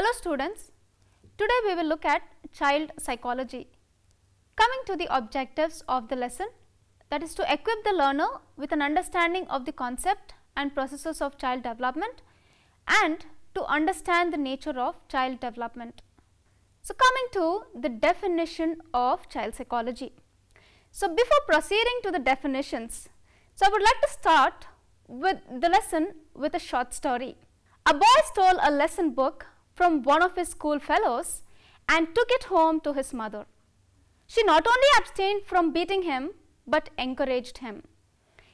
Hello students, today we will look at child psychology. Coming to the objectives of the lesson that is to equip the learner with an understanding of the concept and processes of child development and to understand the nature of child development. So, coming to the definition of child psychology. So, before proceeding to the definitions, so I would like to start with the lesson with a short story. A boy stole a lesson book from one of his school fellows and took it home to his mother. She not only abstained from beating him but encouraged him.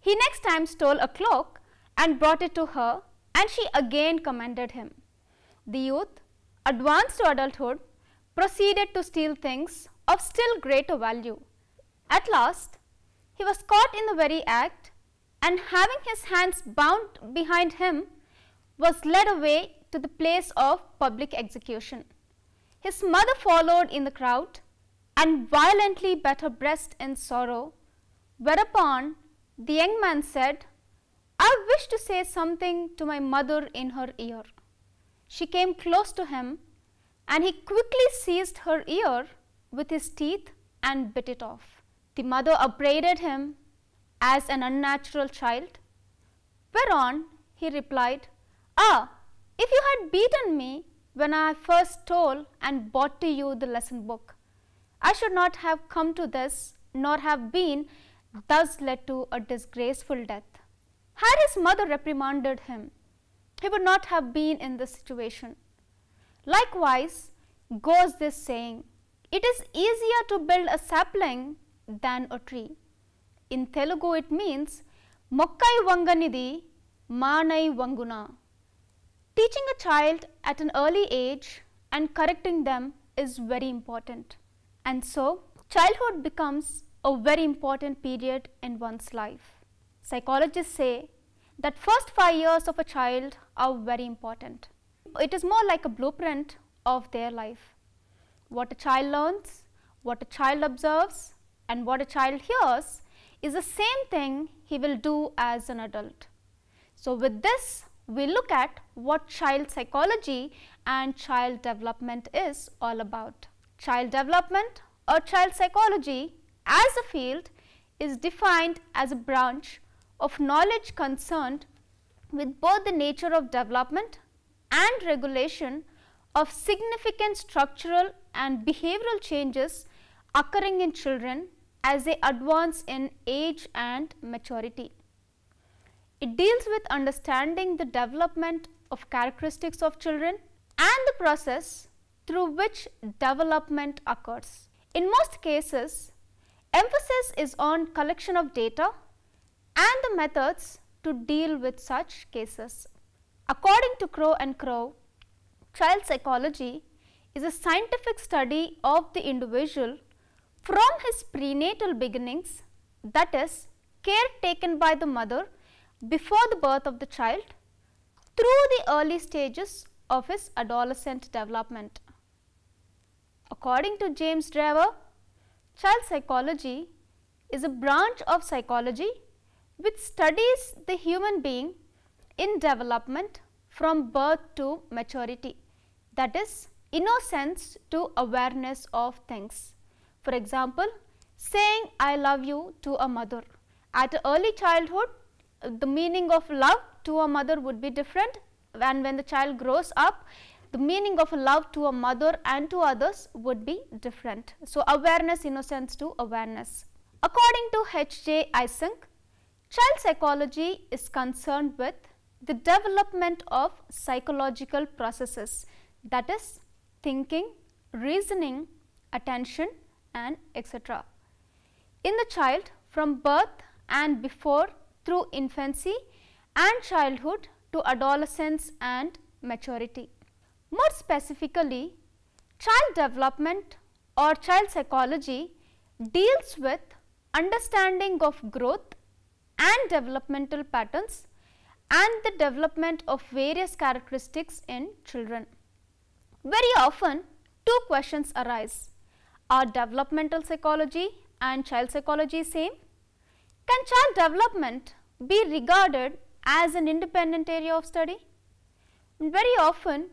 He next time stole a cloak and brought it to her and she again commended him. The youth, advanced to adulthood, proceeded to steal things of still greater value. At last, he was caught in the very act and having his hands bound behind him was led away to the place of public execution. His mother followed in the crowd and violently beat her breast in sorrow, whereupon the young man said, I wish to say something to my mother in her ear. She came close to him and he quickly seized her ear with his teeth and bit it off. The mother upbraided him as an unnatural child, whereon he replied, Ah, if you had beaten me when I first stole and bought to you the lesson book, I should not have come to this nor have been thus led to a disgraceful death. Had his mother reprimanded him, he would not have been in this situation. Likewise goes this saying, it is easier to build a sapling than a tree. In Telugu it means Mokkai Vanganidi Manai Vanguna. Teaching a child at an early age and correcting them is very important. And so, childhood becomes a very important period in one's life. Psychologists say that first 5 years of a child are very important. It is more like a blueprint of their life. What a child learns, what a child observes and what a child hears is the same thing he will do as an adult. So, with this we look at what child psychology and child development is all about. Child development or child psychology as a field is defined as a branch of knowledge concerned with both the nature of development and regulation of significant structural and behavioral changes occurring in children as they advance in age and maturity. It deals with understanding the development of characteristics of children and the process through which development occurs. In most cases, emphasis is on collection of data and the methods to deal with such cases. According to Crow and Crow, child psychology is a scientific study of the individual from his prenatal beginnings that is care taken by the mother before the birth of the child through the early stages of his adolescent development. According to James Driver, child psychology is a branch of psychology which studies the human being in development from birth to maturity that is innocence to awareness of things. For example, saying I love you to a mother. At early childhood, the meaning of love to a mother would be different and when the child grows up, the meaning of love to a mother and to others would be different. So, awareness, innocence to awareness. According to H.J. Eysenck, child psychology is concerned with the development of psychological processes that is thinking, reasoning, attention and etc. In the child from birth and before through infancy and childhood to adolescence and maturity. More specifically, child development or child psychology deals with understanding of growth and developmental patterns and the development of various characteristics in children. Very often, two questions arise. Are developmental psychology and child psychology same? Can child development be regarded as an independent area of study? Very often,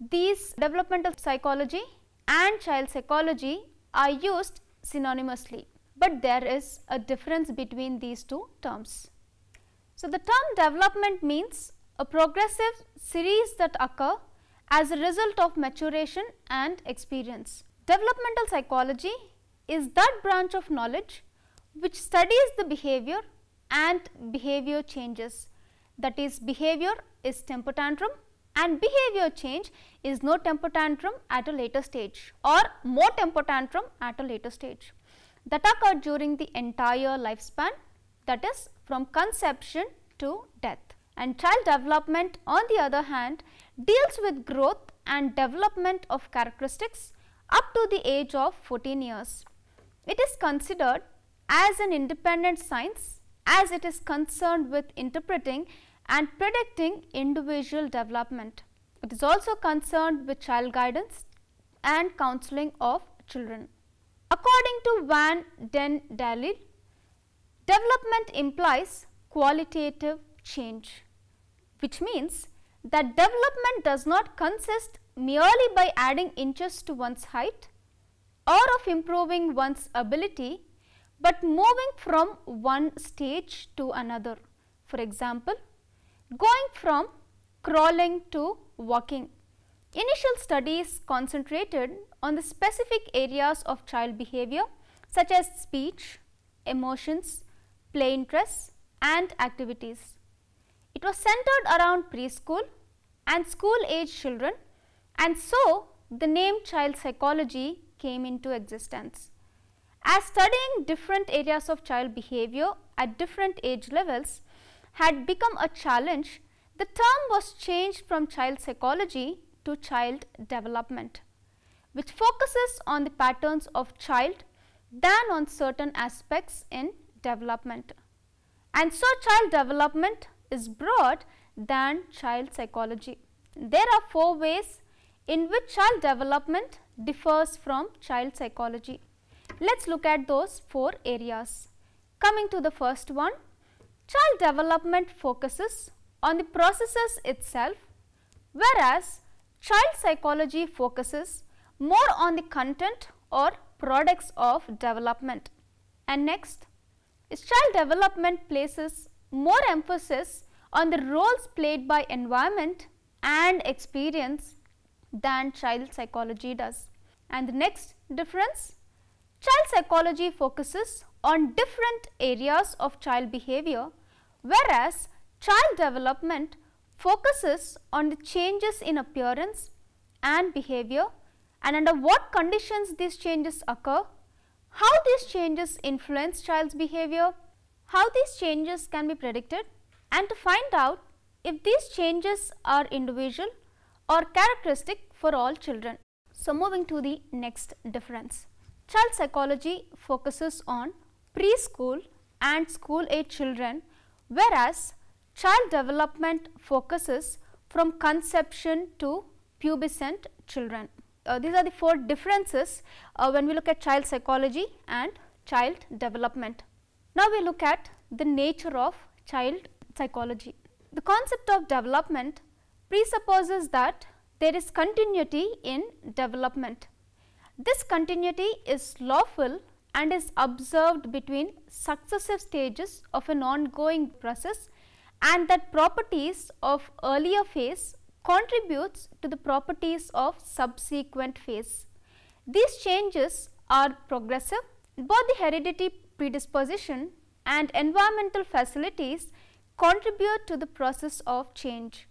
these developmental psychology and child psychology are used synonymously, but there is a difference between these two terms. So, the term development means a progressive series that occur as a result of maturation and experience. Developmental psychology is that branch of knowledge which studies the behavior and behavior changes. That is behavior is temper tantrum and behavior change is no temper tantrum at a later stage or more temper tantrum at a later stage that occur during the entire lifespan that is from conception to death. And child development on the other hand deals with growth and development of characteristics up to the age of 14 years. It is considered as an independent science as it is concerned with interpreting and predicting individual development. It is also concerned with child guidance and counseling of children. According to Van den Daele, development implies qualitative change, which means that development does not consist merely by adding inches to one's height or of improving one's ability, but moving from one stage to another. For example, going from crawling to walking. Initial studies concentrated on the specific areas of child behavior such as speech, emotions, play interests and activities. It was centered around preschool and school age children and so the name child psychology came into existence. As studying different areas of child behavior at different age levels had become a challenge, the term was changed from child psychology to child development, which focuses on the patterns of child than on certain aspects in development. And so, child development is broad than child psychology. There are four ways in which child development differs from child psychology. Let us look at those four areas. Coming to the first one, child development focuses on the processes itself, whereas child psychology focuses more on the content or products of development. And next child development places more emphasis on the roles played by environment and experience than child psychology does. And the next difference, child psychology focuses on different areas of child behavior, whereas child development focuses on the changes in appearance and behavior and under what conditions these changes occur, how these changes influence child's behavior, how these changes can be predicted and to find out if these changes are individual or characteristic for all children. So, moving to the next difference. Child psychology focuses on preschool and school age children whereas child development focuses from conception to pubescent children. Uh, these are the four differences uh, when we look at child psychology and child development. Now, we look at the nature of child psychology. The concept of development presupposes that there is continuity in development. This continuity is lawful and is observed between successive stages of an ongoing process and that properties of earlier phase contributes to the properties of subsequent phase. These changes are progressive, both the heredity predisposition and environmental facilities contribute to the process of change.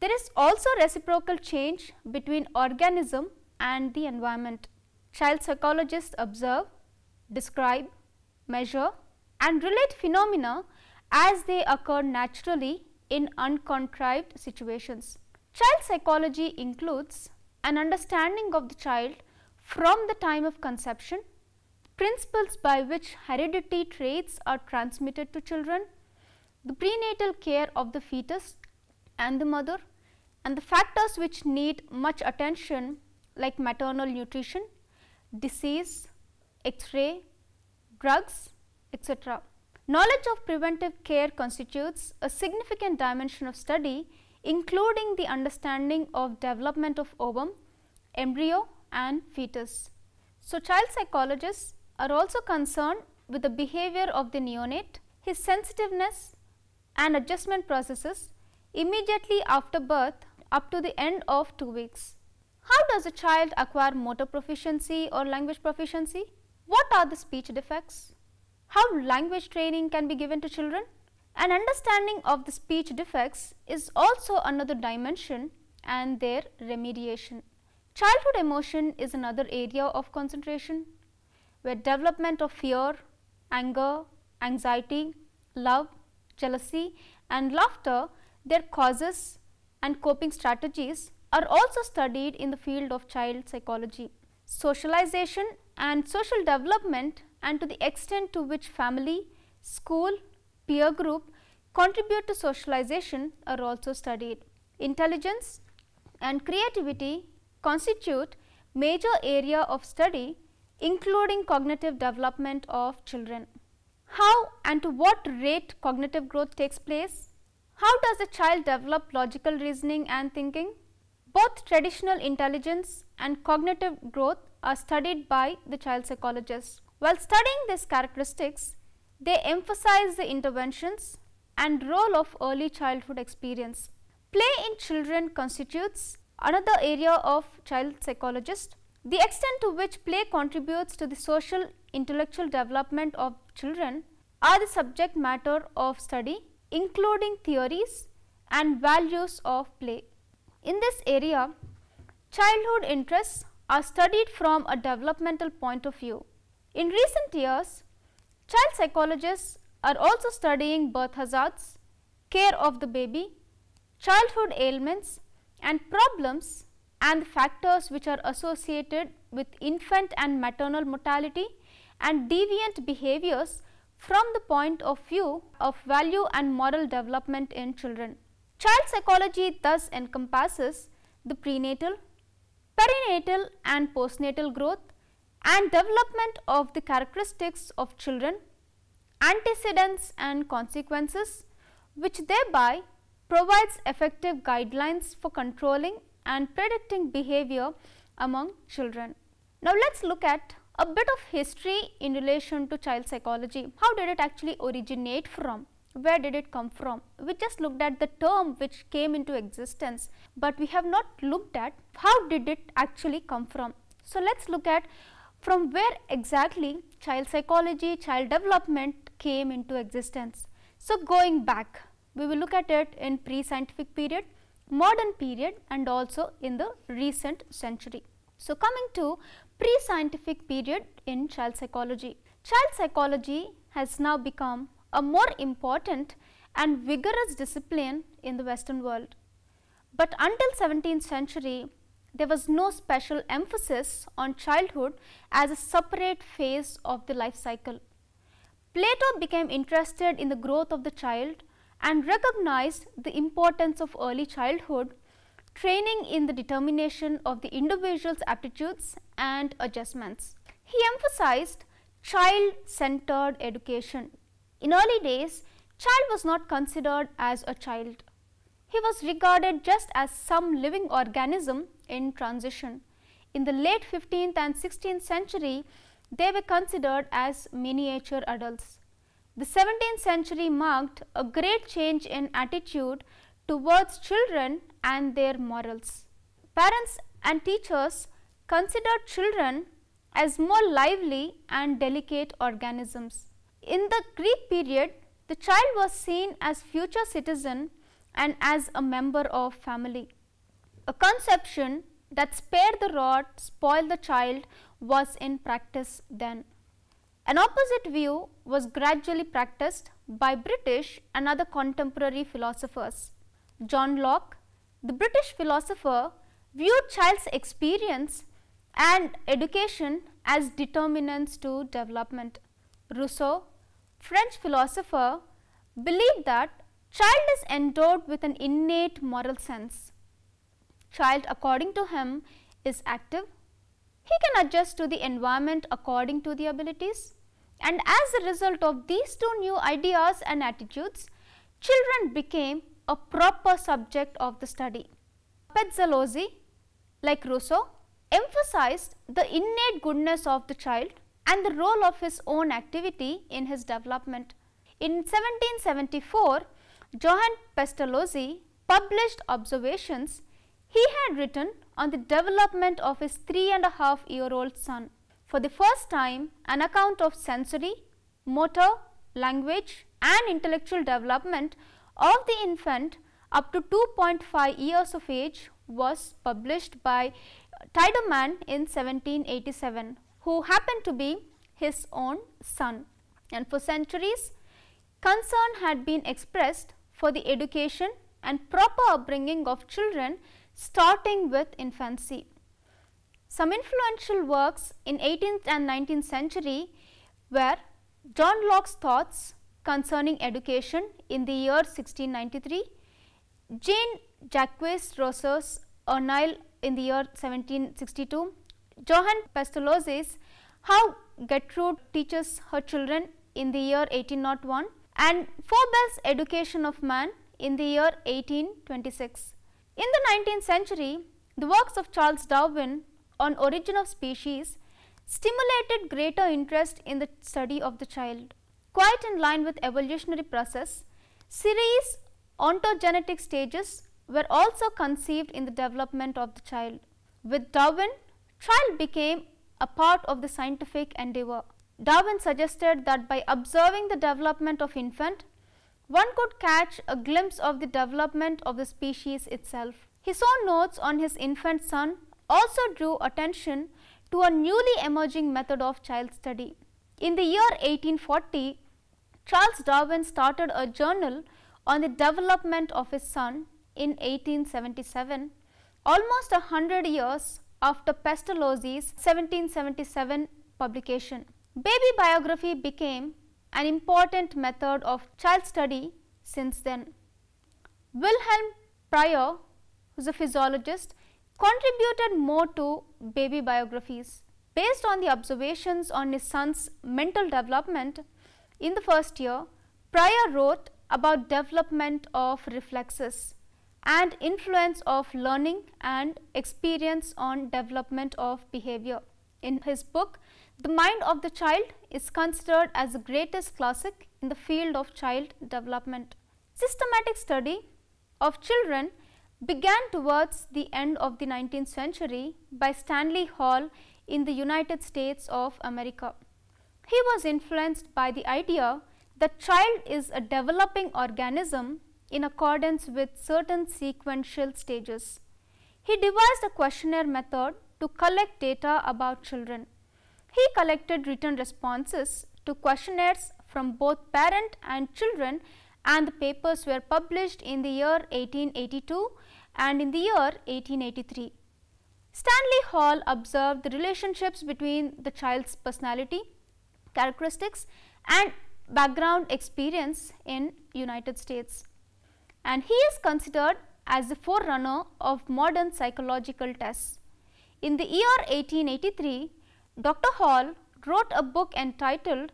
There is also reciprocal change between organism and the environment. Child psychologists observe, describe, measure and relate phenomena as they occur naturally in uncontrived situations. Child psychology includes an understanding of the child from the time of conception, principles by which heredity traits are transmitted to children, the prenatal care of the fetus and the mother, and the factors which need much attention like maternal nutrition, disease, X-ray, drugs, etc. Knowledge of preventive care constitutes a significant dimension of study including the understanding of development of ovum, embryo and fetus. So, child psychologists are also concerned with the behavior of the neonate, his sensitiveness and adjustment processes immediately after birth up to the end of 2 weeks. How does a child acquire motor proficiency or language proficiency? What are the speech defects? How language training can be given to children? An understanding of the speech defects is also another dimension and their remediation. Childhood emotion is another area of concentration where development of fear, anger, anxiety, love, jealousy and laughter, their causes and coping strategies are also studied in the field of child psychology. Socialization and social development and to the extent to which family, school, peer group contribute to socialization are also studied. Intelligence and creativity constitute major area of study including cognitive development of children. How and to what rate cognitive growth takes place? How does a child develop logical reasoning and thinking? Both traditional intelligence and cognitive growth are studied by the child psychologists. While studying these characteristics, they emphasize the interventions and role of early childhood experience. Play in children constitutes another area of child psychologists. The extent to which play contributes to the social intellectual development of children are the subject matter of study including theories and values of play. In this area, childhood interests are studied from a developmental point of view. In recent years, child psychologists are also studying birth hazards, care of the baby, childhood ailments and problems and factors which are associated with infant and maternal mortality and deviant behaviors from the point of view of value and moral development in children. Child psychology thus encompasses the prenatal, perinatal and postnatal growth and development of the characteristics of children, antecedents and consequences which thereby provides effective guidelines for controlling and predicting behavior among children. Now, let us look at a bit of history in relation to child psychology. How did it actually originate from? Where did it come from? We just looked at the term which came into existence, but we have not looked at how did it actually come from. So, let us look at from where exactly child psychology, child development came into existence. So, going back, we will look at it in pre-scientific period, modern period and also in the recent century. So, coming to pre-scientific period in child psychology. Child psychology has now become a more important and vigorous discipline in the western world. But until 17th century, there was no special emphasis on childhood as a separate phase of the life cycle. Plato became interested in the growth of the child and recognized the importance of early childhood training in the determination of the individual's aptitudes and adjustments. He emphasized child-centered education in early days, child was not considered as a child. He was regarded just as some living organism in transition. In the late 15th and 16th century, they were considered as miniature adults. The 17th century marked a great change in attitude towards children and their morals. Parents and teachers considered children as more lively and delicate organisms. In the Greek period, the child was seen as future citizen and as a member of family. A conception that spare the rod, spoil the child was in practice then. An opposite view was gradually practiced by British and other contemporary philosophers. John Locke, the British philosopher, viewed child's experience and education as determinants to development. Rousseau, French philosopher, believed that child is endowed with an innate moral sense. Child according to him is active, he can adjust to the environment according to the abilities and as a result of these two new ideas and attitudes, children became a proper subject of the study. Pestalozzi, like Rousseau, emphasized the innate goodness of the child and the role of his own activity in his development. In 1774, Johann Pestalozzi published observations he had written on the development of his three and a half year old son. For the first time, an account of sensory, motor, language and intellectual development of the infant up to 2.5 years of age was published by Tiedemann in 1787 who happened to be his own son. And for centuries, concern had been expressed for the education and proper upbringing of children starting with infancy. Some influential works in 18th and 19th century were John Locke's thoughts concerning education in the year 1693, Jean Jacques Rousseau's Emile in the year 1762, Johann Pestalozzi's How Gertrude Teaches Her Children in the year 1801 and Froebel's Education of Man in the year 1826. In the 19th century, the works of Charles Darwin on origin of species stimulated greater interest in the study of the child. Quite in line with evolutionary process, series ontogenetic stages were also conceived in the development of the child. With Darwin, child became a part of the scientific endeavor. Darwin suggested that by observing the development of infant, one could catch a glimpse of the development of the species itself. His own notes on his infant son also drew attention to a newly emerging method of child study. In the year 1840, Charles Darwin started a journal on the development of his son in 1877, almost a hundred years after Pestalozzi's 1777 publication. Baby biography became an important method of child study since then. Wilhelm Preyer, who is a physiologist, contributed more to baby biographies. Based on the observations on his son's mental development in the first year, Preyer wrote about development of reflexes and influence of learning and experience on development of behavior. In his book, The Mind of the Child is considered as the greatest classic in the field of child development. Systematic study of children began towards the end of the 19th century by Stanley Hall in the United States of America. He was influenced by the idea that child is a developing organism in accordance with certain sequential stages. He devised a questionnaire method to collect data about children. He collected written responses to questionnaires from both parent and children and the papers were published in the year 1882 and in the year 1883. Stanley Hall observed the relationships between the child's personality, characteristics and background experience in United States and he is considered as the forerunner of modern psychological tests. In the year 1883, Dr. Hall wrote a book entitled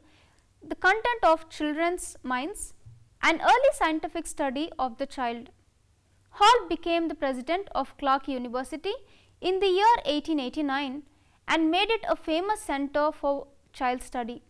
The Content of Children's Minds, an early scientific study of the child. Hall became the president of Clark University in the year 1889 and made it a famous center for child study.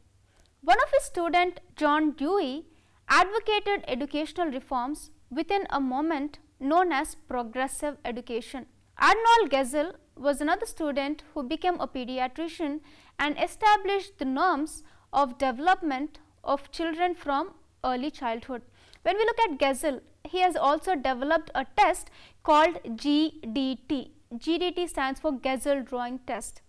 One of his student John Dewey advocated educational reforms within a moment known as progressive education. Arnold Gesell was another student who became a pediatrician and established the norms of development of children from early childhood. When we look at Gesell, he has also developed a test called GDT. GDT stands for Gesell Drawing Test.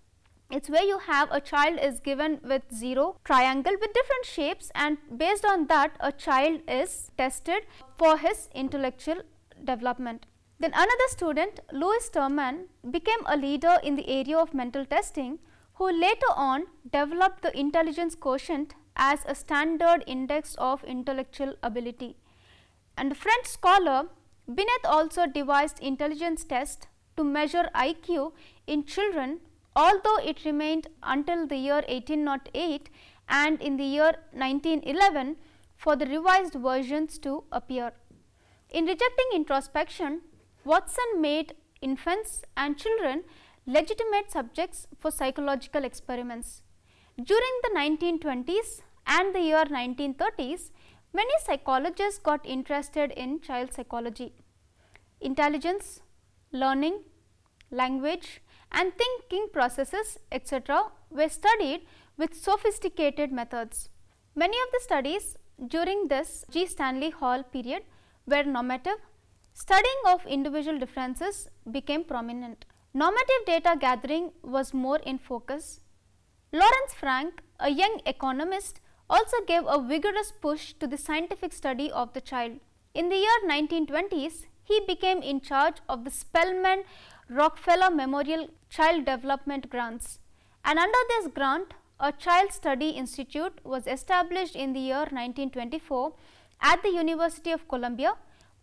It's where you have a child is given with 0 triangle with different shapes and based on that a child is tested for his intellectual development. Then another student Lewis Terman became a leader in the area of mental testing who later on developed the intelligence quotient as a standard index of intellectual ability. And the French scholar Binet also devised intelligence test to measure IQ in children although it remained until the year 1808 and in the year 1911 for the revised versions to appear. In rejecting introspection, Watson made infants and children legitimate subjects for psychological experiments. During the 1920s and the year 1930s, many psychologists got interested in child psychology. Intelligence, learning, language and thinking processes etc., were studied with sophisticated methods. Many of the studies during this G. Stanley Hall period were normative. Studying of individual differences became prominent. Normative data gathering was more in focus. Lawrence Frank, a young economist, also gave a vigorous push to the scientific study of the child. In the year 1920s, he became in charge of the Spelman Rockefeller Memorial Child Development Grants and under this grant a Child Study Institute was established in the year 1924 at the University of Columbia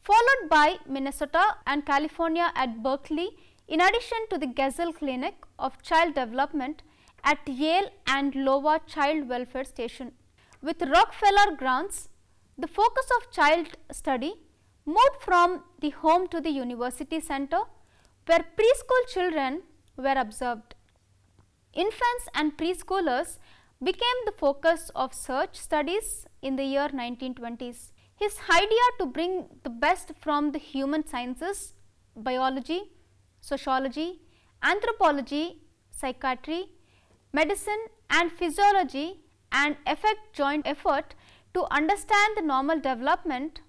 followed by Minnesota and California at Berkeley in addition to the Gesell Clinic of Child Development at Yale and Iowa Child Welfare Station. With Rockefeller grants, the focus of child study moved from the home to the university center where preschool children were observed. Infants and preschoolers became the focus of search studies in the year 1920s. His idea to bring the best from the human sciences, biology, sociology, anthropology, psychiatry, medicine and physiology and effect joint effort to understand the normal development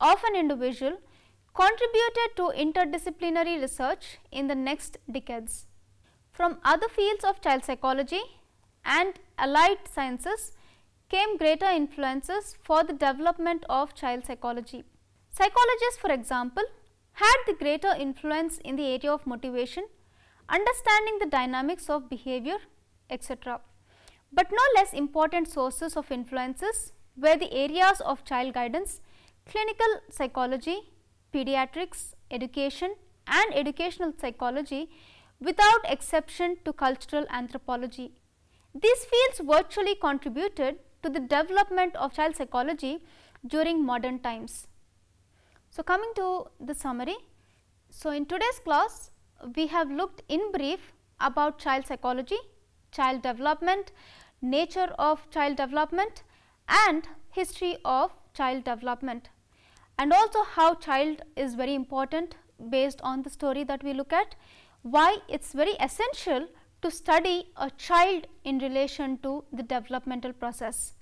of an individual contributed to interdisciplinary research in the next decades. From other fields of child psychology and allied sciences came greater influences for the development of child psychology. Psychologists for example, had the greater influence in the area of motivation, understanding the dynamics of behavior etc. But no less important sources of influences were the areas of child guidance, clinical psychology, pediatrics, education and educational psychology without exception to cultural anthropology. These fields virtually contributed to the development of child psychology during modern times. So, coming to the summary. So, in today's class we have looked in brief about child psychology, child development, nature of child development and history of child development and also how child is very important based on the story that we look at, why it is very essential to study a child in relation to the developmental process.